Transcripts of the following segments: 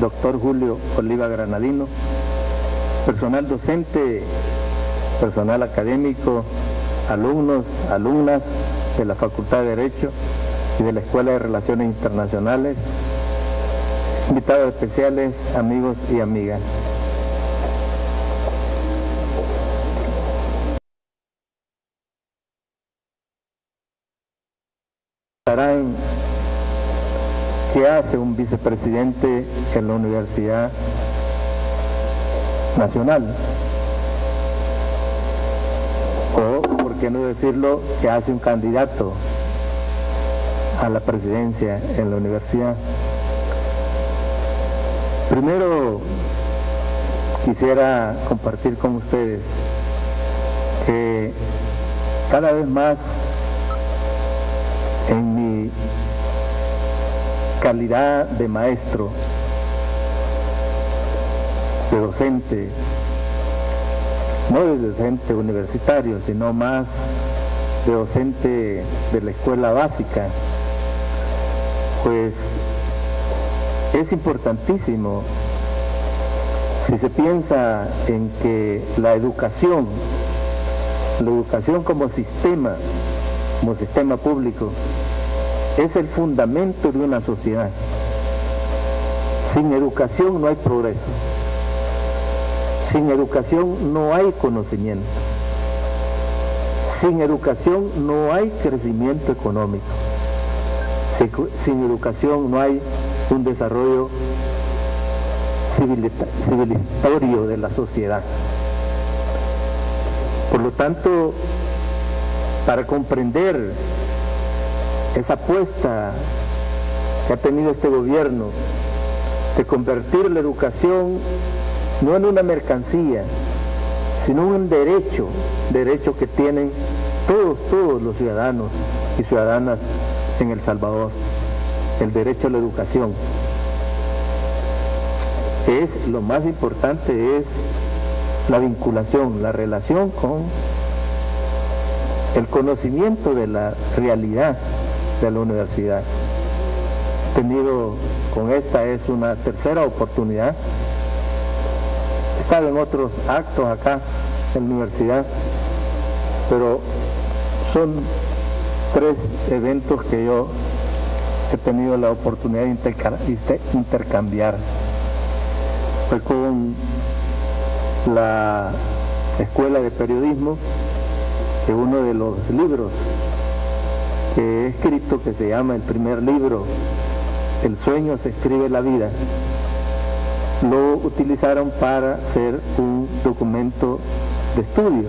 doctor Julio Oliva Granadino, personal docente, personal académico, alumnos, alumnas de la Facultad de Derecho y de la Escuela de Relaciones Internacionales, invitados especiales, amigos y amigas. Qué hace un vicepresidente en la Universidad Nacional. O, por qué no decirlo, qué hace un candidato a la presidencia en la universidad. Primero quisiera compartir con ustedes que cada vez más en mi calidad de maestro, de docente, no de docente universitario, sino más de docente de la escuela básica, pues es importantísimo si se piensa en que la educación, la educación como sistema, como sistema público, es el fundamento de una sociedad. Sin educación no hay progreso. Sin educación no hay conocimiento. Sin educación no hay crecimiento económico. Sin, educación no hay un desarrollo civilizatorio de la sociedad. Por lo tanto, para comprender esa apuesta que ha tenido este gobierno de convertir la educación no en una mercancía, sino en un derecho, derecho que tienen todos, todos los ciudadanos y ciudadanas en El Salvador, el derecho a la educación. Es lo más importante es la vinculación, la relación con el conocimiento de la realidad de la universidad. Tenido con esta es una tercera oportunidad. He estado en otros actos acá en la universidad, pero son tres eventos que yo he tenido la oportunidad de intercambiar. Fue con la Escuela de Periodismo, de uno de los libros que he escrito, que se llama el primer libro, El sueño se escribe la vida, lo utilizaron para hacer un documento de estudio.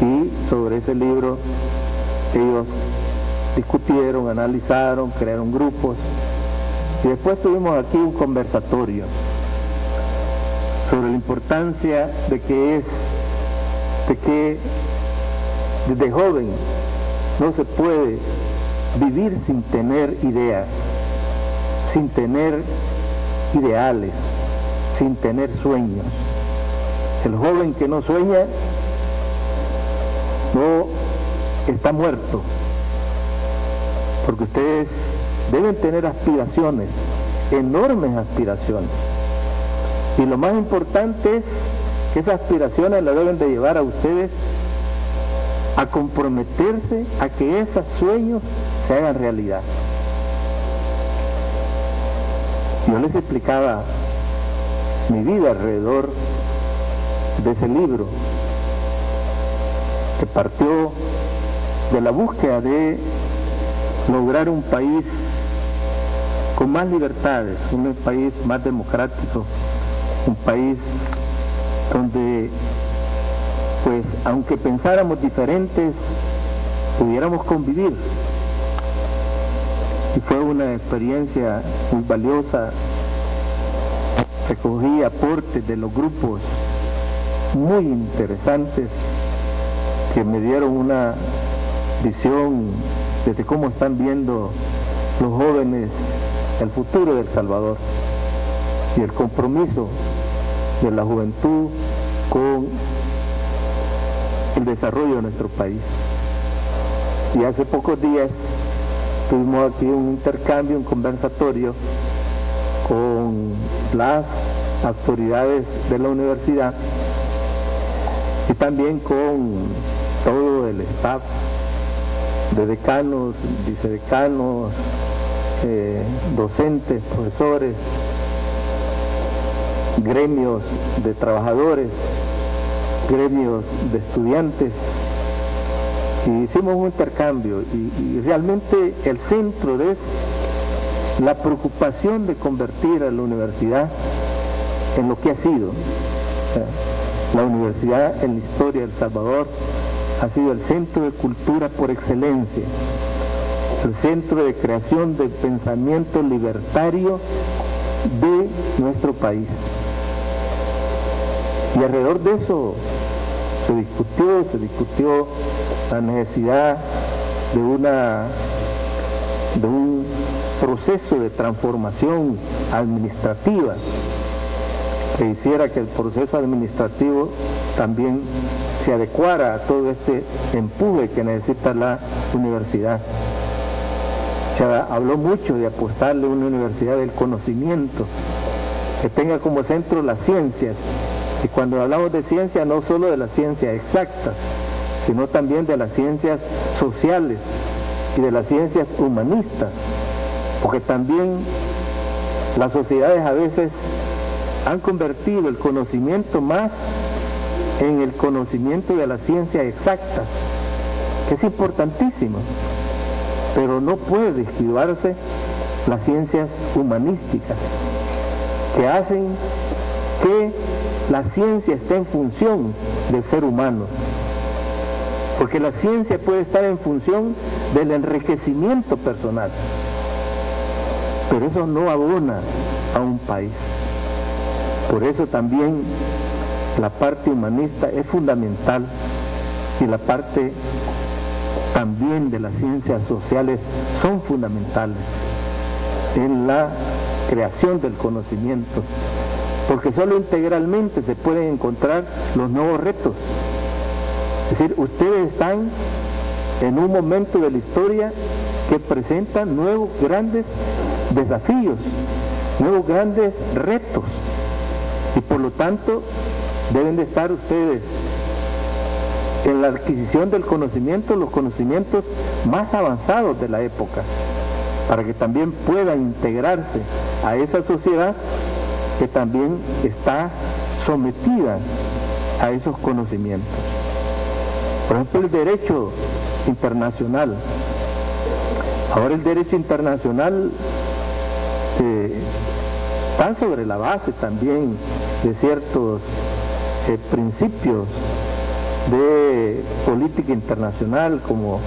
Y sobre ese libro ellos discutieron, analizaron, crearon grupos. Y después tuvimos aquí un conversatorio sobre la importancia de que es, de que desde joven no se puede vivir sin tener ideas, sin tener ideales, sin tener sueños. El joven que no sueña no está muerto, porque ustedes deben tener aspiraciones, enormes aspiraciones. Y lo más importante es que esas aspiraciones las deben de llevar a ustedes a comprometerse a que esos sueños se hagan realidad. Yo les explicaba mi vida alrededor de ese libro, que partió de la búsqueda de lograr un país con más libertades, un país más democrático, un país donde pues aunque pensáramos diferentes, pudiéramos convivir. Y fue una experiencia muy valiosa. Recogí aportes de los grupos muy interesantes que me dieron una visión desde cómo están viendo los jóvenes el futuro del Salvador y el compromiso de la juventud con el desarrollo de nuestro país. Y hace pocos días tuvimos aquí un intercambio, un conversatorio con las autoridades de la universidad y también con todo el staff de decanos, vicedecanos, eh, docentes, profesores, gremios de trabajadores, gremios de estudiantes. Y hicimos un intercambio y, realmente el centro es la preocupación de convertir a la universidad en lo que ha sido. La universidad en la historia de El Salvador ha sido el centro de cultura por excelencia, el centro de creación del pensamiento libertario de nuestro país. Y alrededor de eso se discutió, se discutió la necesidad de una de un proceso de transformación administrativa que hiciera que el proceso administrativo también se adecuara a todo este empuje que necesita la universidad. Se habló mucho de apostarle a una universidad del conocimiento, que tenga como centro las ciencias. Y cuando hablamos de ciencia, no solo de las ciencias exactas, sino también de las ciencias sociales y de las ciencias humanistas, porque también las sociedades a veces han convertido el conocimiento más en el conocimiento de la ciencia exacta, que es importantísimo, pero no puede esquivarse las ciencias humanísticas, que hacen que la ciencia esté en función del ser humano. Porque la ciencia puede estar en función del enriquecimiento personal, pero eso no abona a un país. Por eso también la parte humanista es fundamental y la parte también de las ciencias sociales son fundamentales en la creación del conocimiento, porque solo integralmente se pueden encontrar los nuevos retos. Es decir, ustedes están en un momento de la historia que presenta nuevos grandes desafíos, nuevos grandes retos. Y por lo tanto deben de estar ustedes en la adquisición del conocimiento, los conocimientos más avanzados de la época, para que también puedan integrarse a esa sociedad que también está sometida a esos conocimientos. Por ejemplo, el derecho internacional. Ahora el derecho internacional eh, está sobre la base también de ciertos eh, principios de política internacional como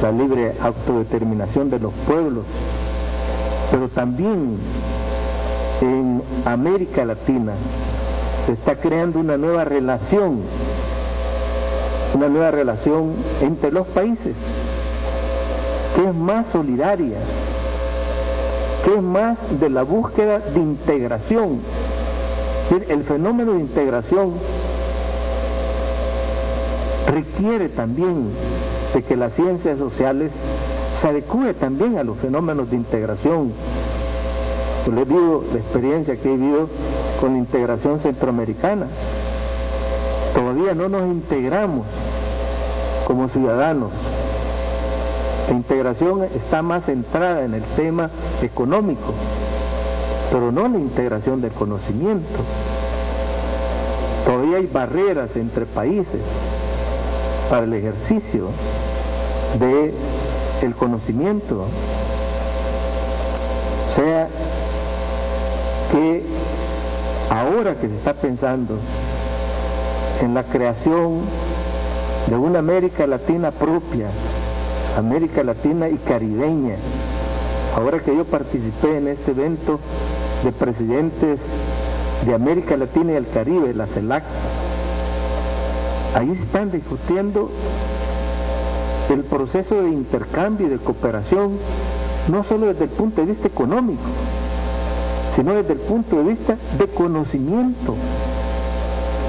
la libre autodeterminación de los pueblos, pero también en América Latina se está creando una nueva relación, una nueva relación entre los países, que es más solidaria, que es más de la búsqueda de integración. El fenómeno de integración requiere también de que las ciencias sociales se adecue también a los fenómenos de integración. Les digo la experiencia que he vivido con la integración centroamericana. Todavía no nos integramos como ciudadanos. La integración está más centrada en el tema económico, pero no en la integración del conocimiento. Todavía hay barreras entre países para el ejercicio de el conocimiento. Sea, que ahora que se está pensando en la creación de una América Latina propia, América Latina y caribeña, ahora que yo participé en este evento de presidentes de América Latina y el Caribe, la CELAC, Ahí están discutiendo el proceso de intercambio y de cooperación, no solo desde el punto de vista económico, sino desde el punto de vista de conocimiento.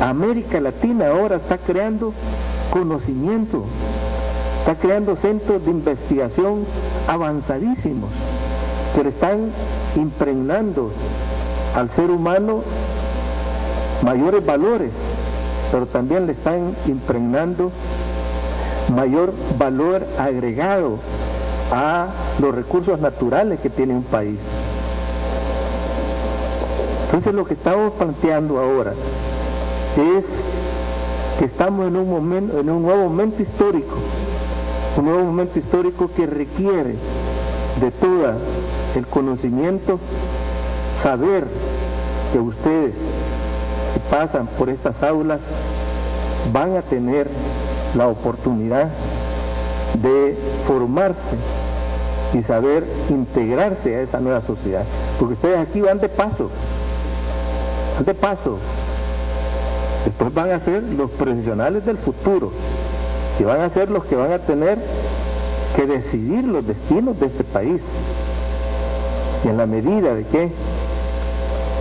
América Latina ahora está creando conocimiento, está creando centros de investigación avanzadísimos que le están impregnando al ser humano mayores valores, pero también le están impregnando mayor valor agregado a los recursos naturales que tiene un país. Entonces lo que estamos planteando ahora es que estamos en un momento, en un nuevo momento histórico, un nuevo momento histórico que requiere de todo el conocimiento, saber que ustedes que pasan por estas aulas van a tener la oportunidad de formarse y saber integrarse a esa nueva sociedad. Porque ustedes aquí van de paso, de paso. Después van a ser los profesionales del futuro, y van a ser los que van a tener que decidir los destinos de este país. Y en la medida de que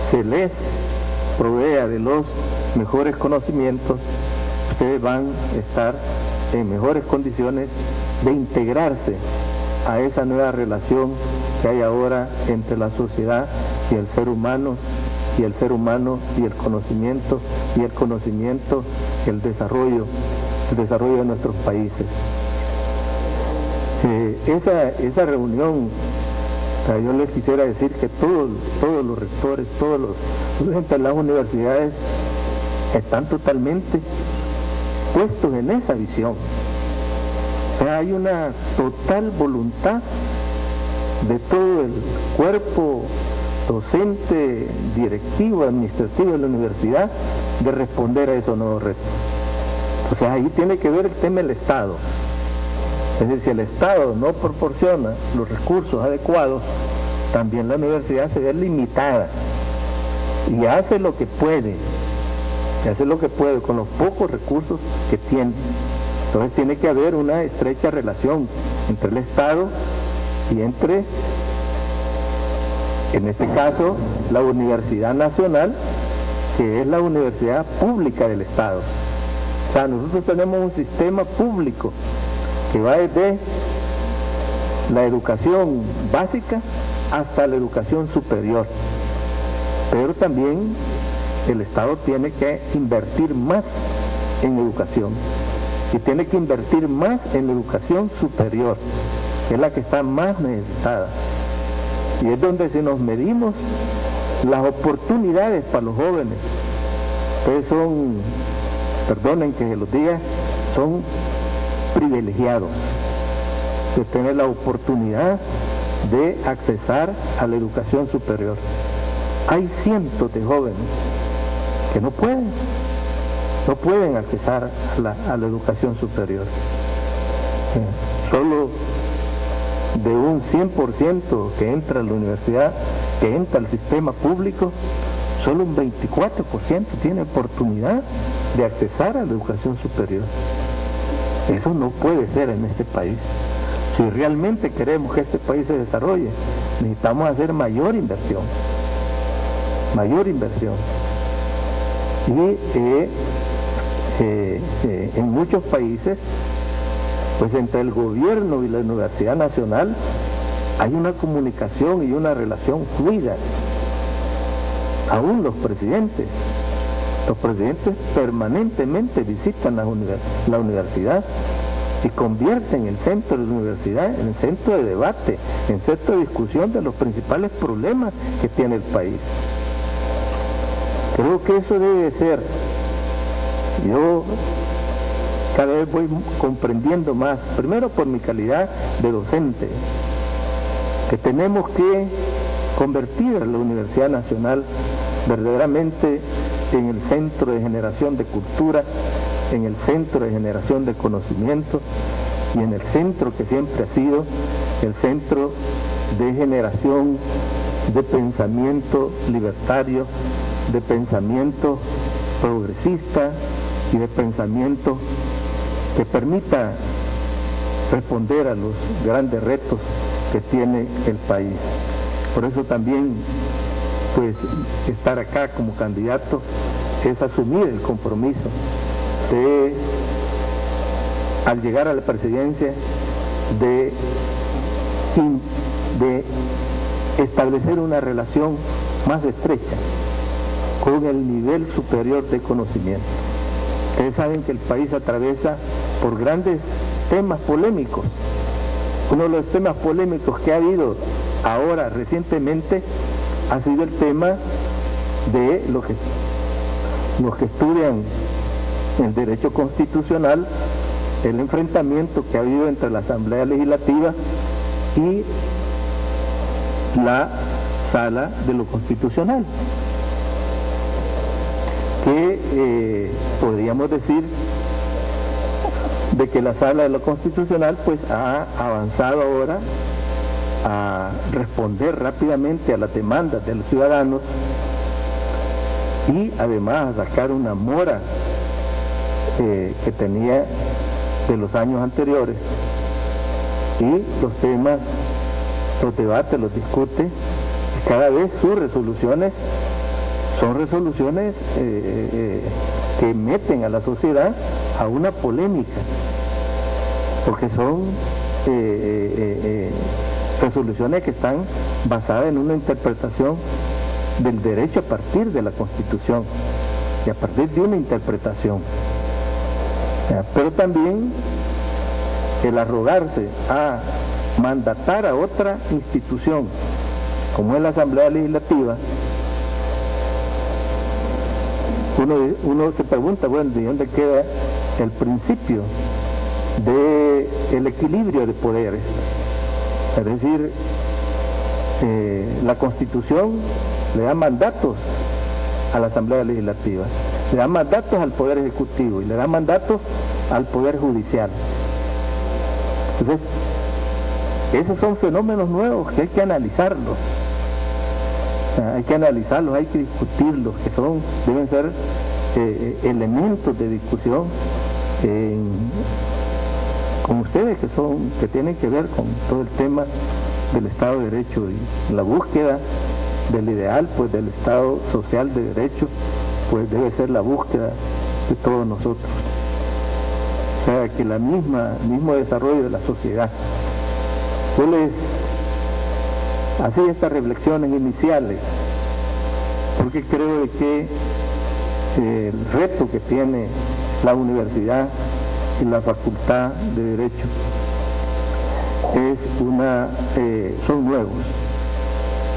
se les provea de los mejores conocimientos, ustedes van a estar en mejores condiciones de integrarse a esa nueva relación que hay ahora entre la sociedad y el ser humano, y el ser humano y el conocimiento, y el conocimiento, el desarrollo, el desarrollo de nuestros países. Eh, esa, esa reunión, yo les quisiera decir que todos, todos los rectores, todos los estudiantes de las universidades están totalmente puestos en esa visión. hay una total voluntad de todo el cuerpo docente, directivo, administrativo de la universidad de responder a esos nuevos retos. O sea, ahí tiene que ver el tema del Estado. Es decir, si el Estado no proporciona los recursos adecuados, también la universidad se ve limitada y hace lo que puede, y hace lo que puede con los pocos recursos que tiene. Entonces tiene que haber una estrecha relación entre el Estado y entre, en este caso, la Universidad Nacional, que es la universidad pública del Estado. O sea, nosotros tenemos un sistema público que va desde la educación básica hasta la educación superior. Pero también el Estado tiene que invertir más en educación y tiene que invertir más en educación superior, que es la que está más necesitada. Y es donde si nos medimos las oportunidades para los jóvenes. Ustedes son, perdonen que se los diga, son privilegiados de tener la oportunidad de accesar a la educación superior. Hay cientos de jóvenes que no pueden, no pueden accesar a la, educación superior. Eh, solo de un 100% que entra a la universidad, que entra al sistema público, solo un 24% tiene oportunidad de accesar a la educación superior. Eso no puede ser en este país. Si realmente queremos que este país se desarrolle, necesitamos hacer mayor inversión. Mayor inversión. Y eh, eh, eh, en muchos países, pues entre el gobierno y la Universidad Nacional hay una comunicación y una relación fluida. Aún los presidentes los presidentes permanentemente visitan la, universidad y convierten el centro de la universidad en el centro de debate, en centro de discusión de los principales problemas que tiene el país. Creo que eso debe ser. Yo cada vez voy comprendiendo más, primero por mi calidad de docente, que tenemos que convertir a la Universidad Nacional verdaderamente en el centro de generación de cultura, en el centro de generación de conocimiento y en el centro que siempre ha sido el centro de generación de pensamiento libertario, de pensamiento progresista y de pensamiento que permita responder a los grandes retos que tiene el país. Por eso también pues estar acá como candidato es asumir el compromiso de, al llegar a la presidencia, de, de establecer una relación más estrecha con el nivel superior de conocimiento. Ustedes saben que el país atraviesa por grandes temas polémicos. Uno de los temas polémicos que ha habido ahora recientemente ha sido el tema de los que, los que estudian el derecho constitucional, el enfrentamiento que ha habido entre la Asamblea Legislativa y la sala de lo constitucional, que eh, podríamos decir de que la sala de lo constitucional pues ha avanzado ahora a responder rápidamente a las demandas de los ciudadanos y además a sacar una mora eh, que tenía de los años anteriores. Y los temas, los debates, los discute cada vez sus resoluciones son resoluciones eh, eh, que meten a la sociedad a una polémica porque son resoluciones que están basadas en una interpretación del derecho a partir de la Constitución y a partir de una interpretación. Pero también el arrogarse a mandatar a otra institución, como es la Asamblea Legislativa, uno, se pregunta, bueno, ¿de dónde queda el principio del equilibrio de poderes? Es decir, eh, la Constitución le da mandatos a la Asamblea Legislativa, le da mandatos al Poder Ejecutivo y le da mandatos al Poder Judicial. Entonces, esos son fenómenos nuevos que hay que analizarlos. hay que analizarlos, hay que discutirlos, que son, deben ser eh, eh, elementos de discusión con ustedes que son, que tienen que ver con todo el tema del Estado de Derecho y la búsqueda del ideal, pues del Estado social de derecho, pues debe ser la búsqueda de todos nosotros. O sea, que la misma, mismo desarrollo de la sociedad. Yo les hacía estas reflexiones iniciales, porque creo que el reto que tiene la universidad y la facultad de Derecho es una, eh, son nuevos,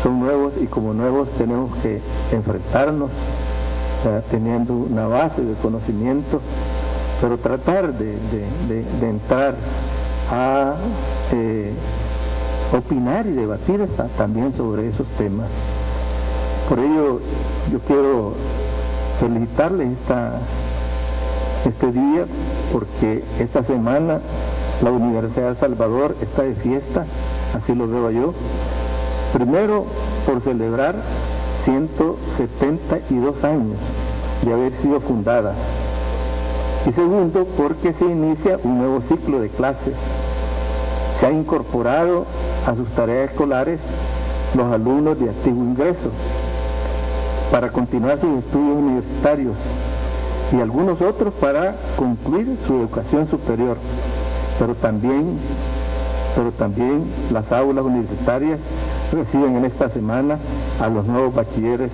son nuevos y como nuevos tenemos que enfrentarnos teniendo una base de conocimiento, pero tratar de, entrar a eh, opinar y debatir también sobre esos temas. Por ello yo quiero felicitarles esta, este día porque esta semana la Universidad de Salvador está de fiesta, así lo veo yo. Primero por celebrar 172 años de haber sido fundada. Y segundo porque se inicia un nuevo ciclo de clases. Se ha incorporado a sus tareas escolares los alumnos de antiguo ingreso para continuar sus estudios universitarios y algunos otros para concluir su educación superior. Pero también, pero también las aulas universitarias reciben en esta semana a los nuevos bachilleres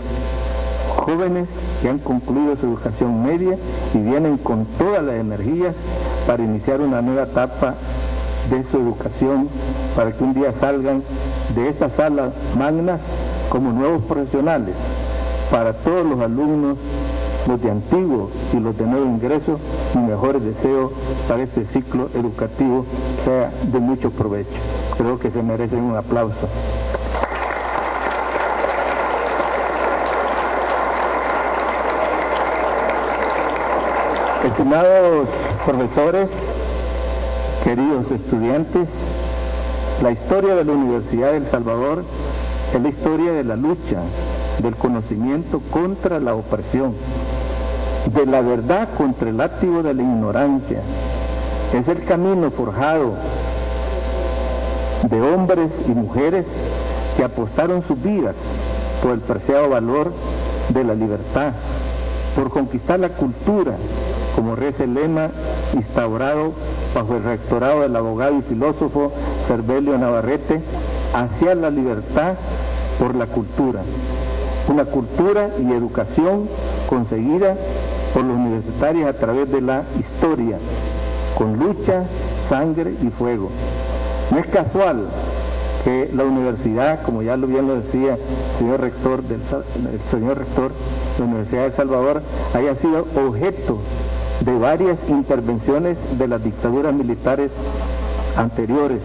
jóvenes que han concluido su educación media y vienen con todas las energías para iniciar una nueva etapa de su educación, para que un día salgan de estas salas magnas como nuevos profesionales para todos los alumnos los de antiguo y los de nuevo ingreso, mis mejores deseos para este ciclo educativo sea de mucho provecho. Creo que se merecen un aplauso. Estimados profesores, queridos estudiantes, la historia de la Universidad de El Salvador es la historia de la lucha, del conocimiento contra la opresión, de la verdad contra el látigo de la ignorancia. Es el camino forjado de hombres y mujeres que apostaron sus vidas por el preciado valor de la libertad, por conquistar la cultura, como reza el lema instaurado bajo el rectorado del abogado y filósofo Cervelio Navarrete, hacia la libertad por la cultura una cultura y educación conseguida por los universitarios a través de la historia, con lucha, sangre y fuego. No es casual que la universidad, como ya lo bien lo decía el señor rector, del, el señor rector de la Universidad de Salvador, haya sido objeto de varias intervenciones de las dictaduras militares anteriores,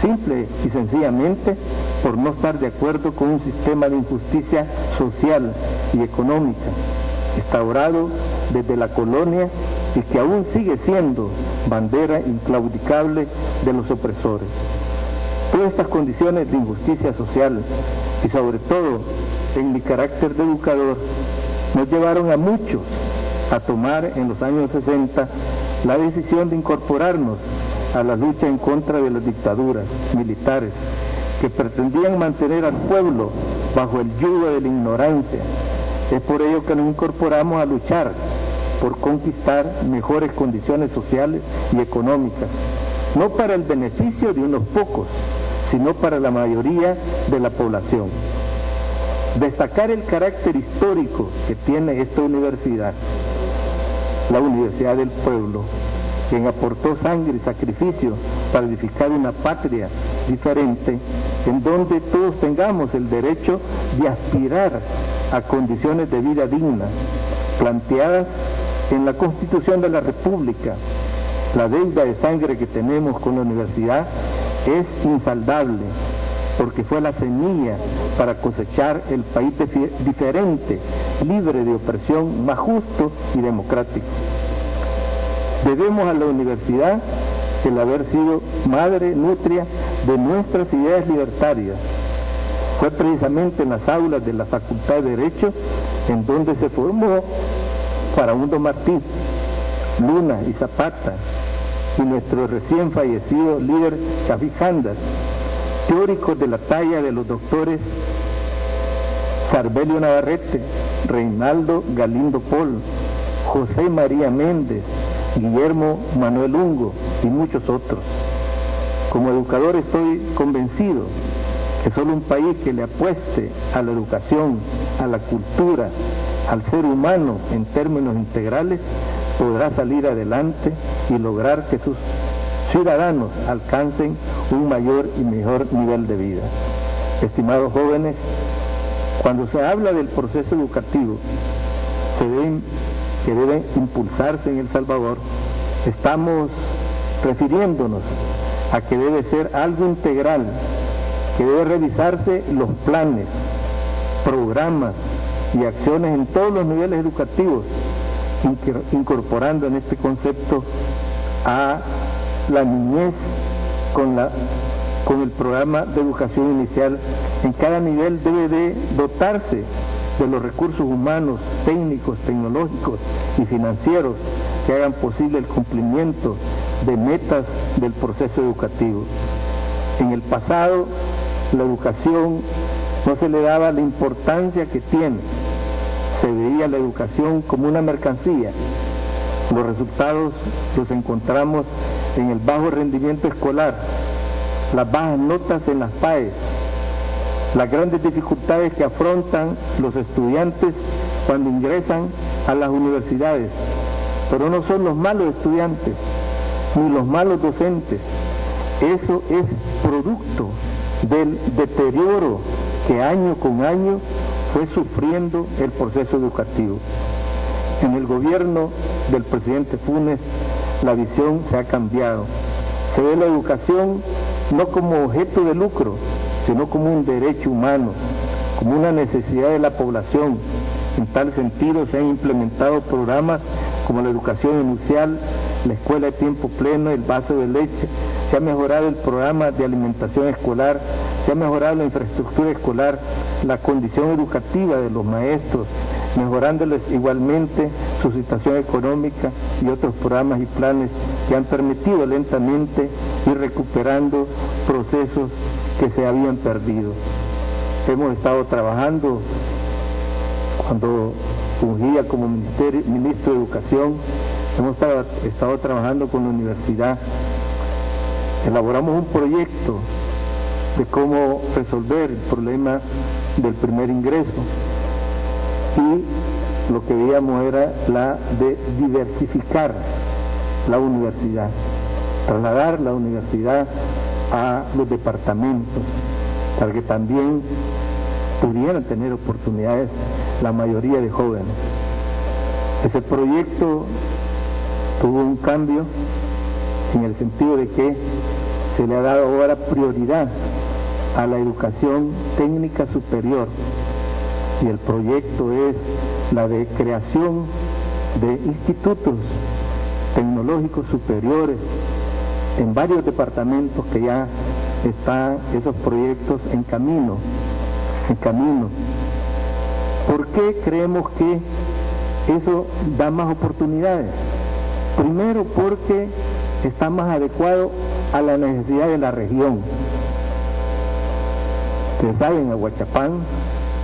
simple y sencillamente por no estar de acuerdo con un sistema de injusticia social y económica instaurado desde la colonia y que aún sigue siendo bandera inclaudicable de los opresores. Todas estas condiciones de injusticia social y sobre todo en mi carácter de educador nos llevaron a muchos a tomar en los años 60 la decisión de incorporarnos a la lucha en contra de las dictaduras militares que pretendían mantener al pueblo bajo el yugo de la ignorancia. Es por ello que nos incorporamos a luchar por conquistar mejores condiciones sociales y económicas, no para el beneficio de unos pocos, sino para la mayoría de la población. Destacar el carácter histórico que tiene esta universidad, la Universidad del Pueblo, quien aportó sangre y sacrificio para edificar una patria diferente, en donde todos tengamos el derecho de aspirar a condiciones de vida dignas, planteadas en la Constitución de la República. La deuda de sangre que tenemos con la universidad es insaldable, porque fue la semilla para cosechar el país diferente, libre de opresión, más justo y democrático. Debemos a la universidad el haber sido madre nutria de nuestras ideas libertarias. Fue precisamente en las aulas de la Facultad de Derecho en donde se formó Farabundo Martí, Luna y Zapata, y nuestro recién fallecido líder Cafí Jandas, teóricos de la talla de los doctores Sarbelio Navarrete, Reinaldo Galindo Pol, José María Méndez, Guillermo Manuel Ungo y muchos otros. Como educador estoy convencido que solo un país que le apueste a la educación, a la cultura, al ser humano en términos integrales, podrá salir adelante y lograr que sus ciudadanos alcancen un mayor y mejor nivel de vida. Estimados jóvenes, cuando se habla del proceso educativo, se que debe impulsarse en El Salvador, estamos refiriéndonos a que debe ser algo integral, que debe revisarse los planes, programas y acciones en todos los niveles educativos, incorporando en este concepto a la niñez con, la, con el programa de educación inicial. En cada nivel debe de dotarse de los recursos humanos, técnicos, tecnológicos y financieros que hagan posible el cumplimiento de metas del proceso educativo. En el pasado, la educación no se le daba la importancia que tiene. Se veía la educación como una mercancía. Los resultados los encontramos en el bajo rendimiento escolar, las bajas notas en las PAES, las grandes dificultades que afrontan los estudiantes cuando ingresan a las universidades. Pero no son los malos estudiantes, ni los malos docentes. Eso es producto del deterioro que año con año fue sufriendo el proceso educativo. En el gobierno del presidente Funes la visión se ha cambiado. Se ve la educación no como objeto de lucro, sino como un derecho humano, como una necesidad de la población. En tal sentido se han implementado programas como la educación inicial, la escuela de tiempo pleno, el vaso de leche, se ha mejorado el programa de alimentación escolar, se ha mejorado la infraestructura escolar, la condición educativa de los maestros, mejorándoles igualmente su situación económica y otros programas y planes que han permitido lentamente ir recuperando procesos que se habían perdido. Hemos estado trabajando, cuando fungía como ministro de Educación, hemos estado, trabajando con la universidad. Elaboramos un proyecto de cómo resolver el problema del primer ingreso. y lo que veíamos era la de diversificar la universidad, trasladar la universidad a los departamentos para que también pudieran tener oportunidades la mayoría de jóvenes. Ese proyecto tuvo un cambio en el sentido de que se le ha dado ahora prioridad a la educación técnica superior y el proyecto es la de creación de institutos tecnológicos superiores en varios departamentos que ya están esos proyectos en camino, en camino. ¿Por qué creemos que eso da más oportunidades? Primero porque está más adecuado a la necesidad de la región. Ustedes saben, Aguachapán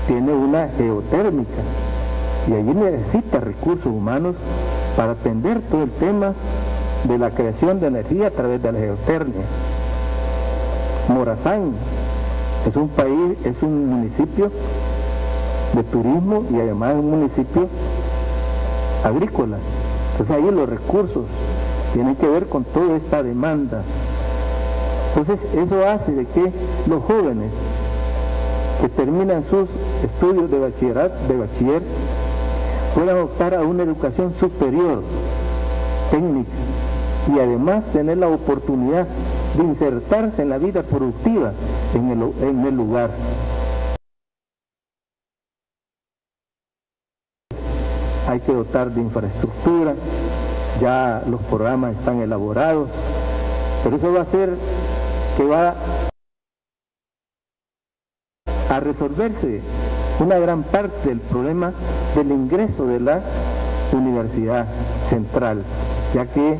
tiene una geotérmica y allí necesita recursos humanos para atender todo el tema de la creación de energía a través de la geotermia. Morazán es un país, es un municipio de turismo y además un municipio agrícola. Entonces ahí los recursos tienen que ver con toda esta demanda. Entonces eso hace de que los jóvenes que terminan sus estudios de bachillerato, de bachiller, puedan optar a una educación superior, técnica, y además tener la oportunidad de insertarse en la vida productiva en el, en el lugar. Hay que dotar de infraestructura, ya los programas están elaborados, pero eso va a hacer que va a resolverse una gran parte del problema del ingreso de la universidad central, ya que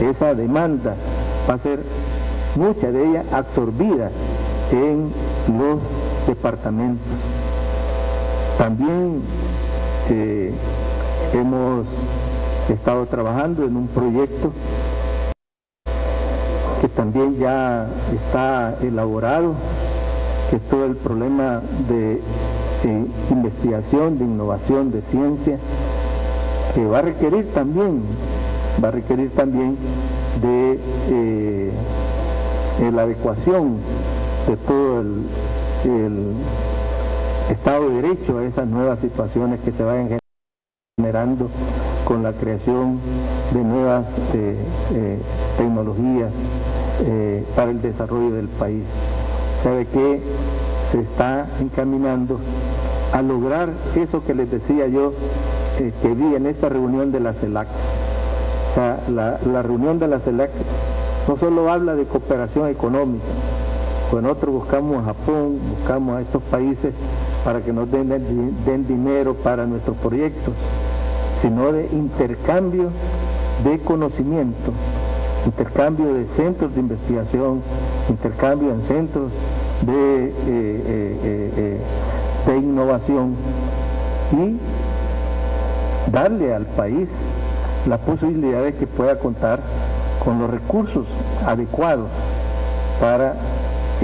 esa demanda va a ser mucha de ella absorbida en los departamentos. También eh, hemos estado trabajando en un proyecto que también ya está elaborado, que todo el problema de investigación, de innovación, de ciencia, que va a requerir también, va a requerir también de eh, la adecuación de todo el, Estado de Derecho a esas nuevas situaciones que se vayan generando con la creación de nuevas eh, eh, para el desarrollo del país. Sabe que se está encaminando a lograr eso que les decía yo eh, que vi en esta reunión de la CELAC. O sea, la, reunión de la CELAC no solo habla de cooperación económica, pues nosotros buscamos a Japón, buscamos a estos países para que nos den, den dinero para nuestros proyectos, sino de intercambio de conocimiento, intercambio de centros de investigación, intercambio en centros de, eh, eh, de innovación y darle al país la posibilidad de que pueda contar con los recursos adecuados para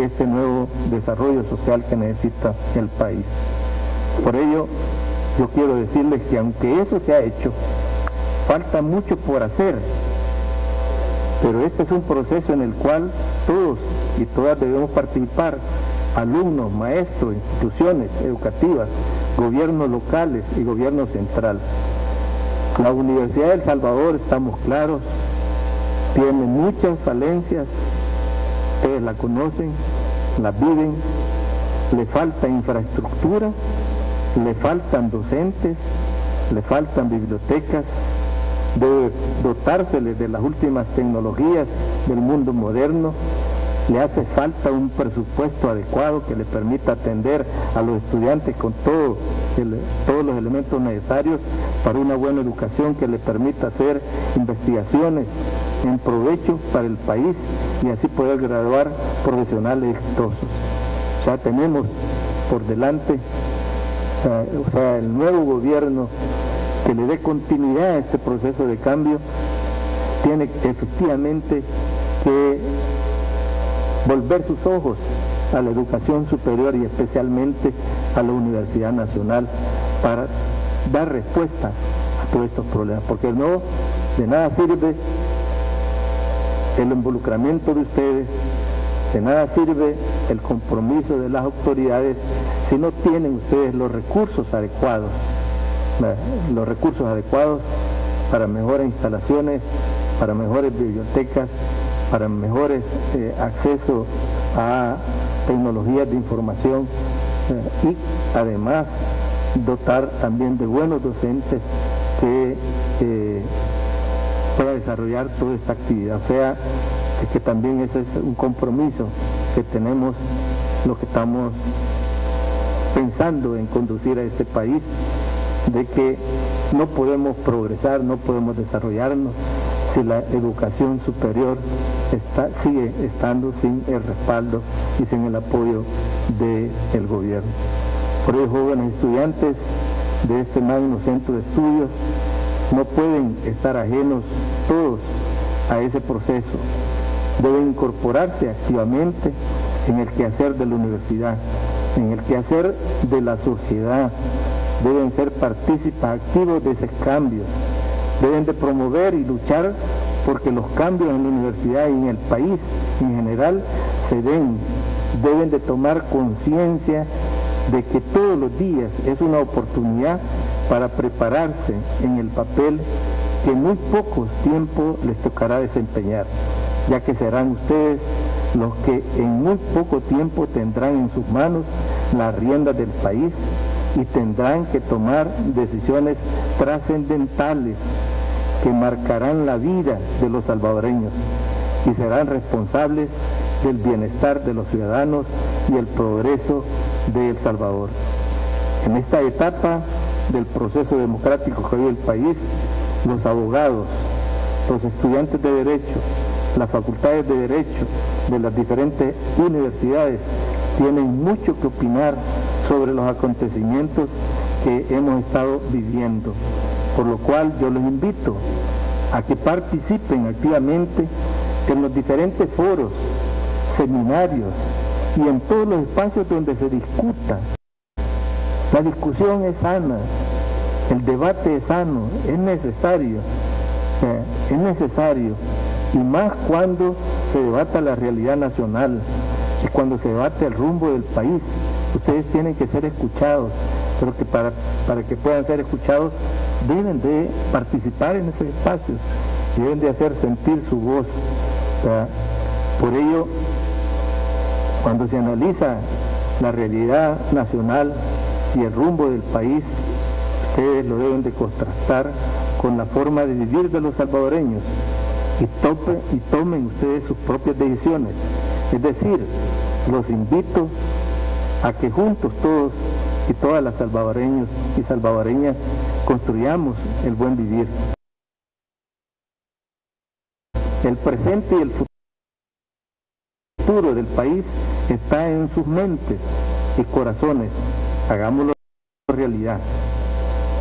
este nuevo desarrollo social que necesita el país. Por ello, yo quiero decirles que aunque eso se ha hecho, falta mucho por hacer, pero este es un proceso en el cual todos y todas debemos participar, alumnos, maestros, instituciones educativas, gobiernos locales y gobierno central. La Universidad de Salvador, estamos claros, tiene muchas falencias, ustedes la conocen, la viven, le falta infraestructura, le faltan docentes, le faltan bibliotecas, debe dotársele de las últimas tecnologías del mundo moderno, le hace falta un presupuesto adecuado que le permita atender a los estudiantes con todo todos los elementos necesarios para una buena educación que le permita hacer investigaciones en provecho para el país y así poder graduar profesionales exitosos. Ya tenemos por delante sea, el nuevo gobierno que le dé continuidad a este proceso de cambio tiene efectivamente que volver sus ojos a la educación superior y especialmente a la Universidad Nacional para dar respuesta a todos estos problemas, porque no de nada sirve el involucramiento de ustedes, de nada sirve el compromiso de las autoridades si no tienen ustedes los recursos adecuados, los recursos adecuados para mejores instalaciones, para mejores bibliotecas, para mejores eh, acceso a tecnologías de información eh, y además dotar también de buenos docentes que eh, desarrollar toda esta actividad. O sea, que también ese es un compromiso que tenemos los que estamos pensando en conducir a este país, de que no podemos progresar, no podemos desarrollarnos si la educación superior está, sigue estando sin el respaldo y sin el apoyo del gobierno. Por ello, jóvenes estudiantes de este magno centro de estudios no pueden estar ajenos todos a ese proceso. Deben incorporarse activamente en el quehacer de la universidad, en el quehacer de la sociedad. Deben ser partícipes activos de ese cambio. Deben de promover y luchar porque los cambios en la universidad y en el país en general se den. Deben de tomar conciencia de que todos los días es una oportunidad para prepararse en el papel que muy poco tiempo les tocará desempeñar, ya que serán ustedes los que en muy poco tiempo tendrán en sus manos las riendas del país y tendrán que tomar decisiones trascendentales que marcarán la vida de los salvadoreños y serán responsables del bienestar de los ciudadanos y el progreso de El Salvador. En esta etapa del proceso democrático que vive el país, los abogados, los estudiantes de Derecho, las facultades de Derecho de las diferentes universidades tienen mucho que opinar sobre los acontecimientos que hemos estado viviendo. Por lo cual yo los invito a que participen activamente en los diferentes foros, seminarios y en todos los espacios donde se discuta. La discusión es sana, el debate es sano, es necesario, es necesario, y más cuando se debata la realidad nacional y cuando se debate el rumbo del país. Ustedes tienen que ser escuchados, pero que para, para que puedan ser escuchados deben de participar en esos espacios, deben de hacer sentir su voz. Por ello, cuando se analiza la realidad nacional y el rumbo del país, ustedes lo deben de contrastar con la forma de vivir de los salvadoreños y, tope, y tomen ustedes sus propias decisiones. Es decir, los invito a que juntos todos y todas las salvadoreños y salvadoreñas construyamos el buen vivir. El presente y el futuro del país está en sus mentes y corazones. Hagámoslo realidad.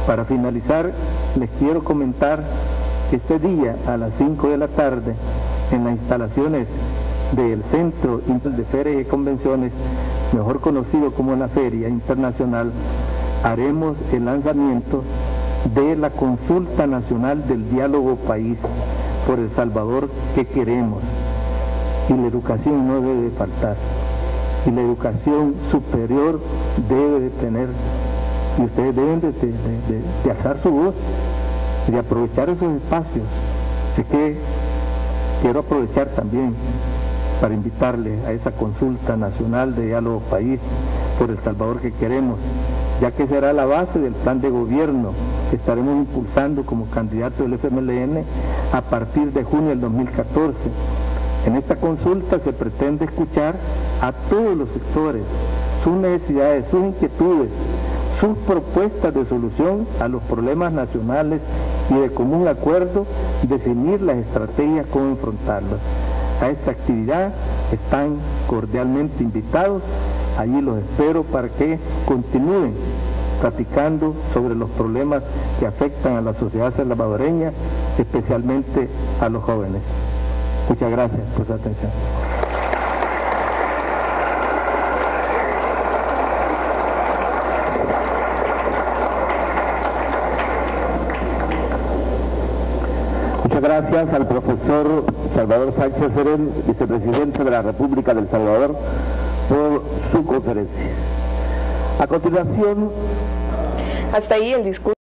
Para finalizar, les quiero comentar que este día a las 5 de la tarde, en las instalaciones del Centro de Ferias y Convenciones, mejor conocido como la Feria Internacional, haremos el lanzamiento de la Consulta Nacional del Diálogo País por El Salvador que queremos. Y la educación no debe faltar. Y la educación superior debe de tener y ustedes deben de, de, su voz de aprovechar esos espacios. Así que quiero aprovechar también para invitarle a esa consulta nacional de diálogo país por El Salvador que queremos, ya que será la base del plan de gobierno que estaremos impulsando como candidato del FMLN a partir de junio del 2014. En esta consulta se pretende escuchar a todos los sectores, sus necesidades, sus inquietudes, sus propuestas de solución a los problemas nacionales y de común acuerdo definir las estrategias cómo enfrentarlos. A esta actividad están cordialmente invitados, allí los espero para que continúen platicando sobre los problemas que afectan a la sociedad salvadoreña, especialmente a los jóvenes. Muchas gracias por su atención. Muchas gracias al profesor Salvador Sánchez Serén, vicepresidente de la República del Salvador, por su conferencia. A continuación... Hasta ahí el discurso.